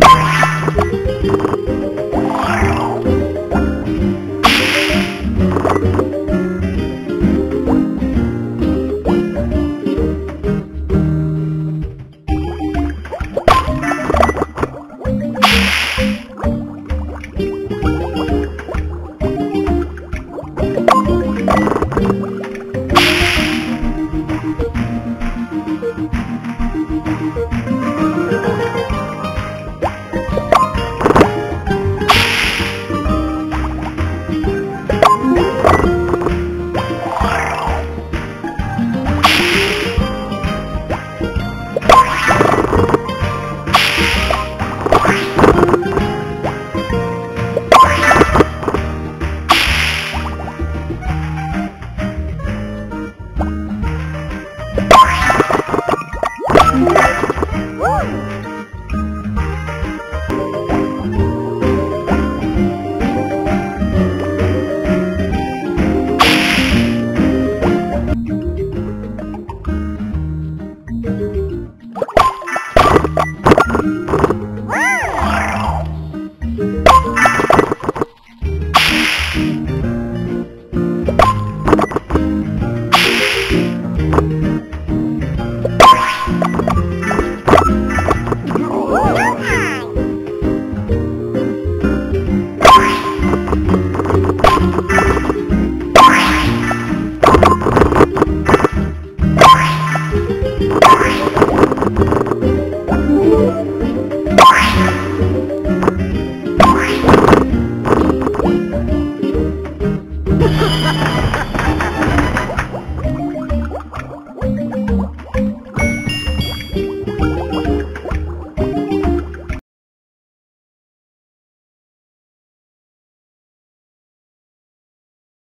Bye. Ha ha!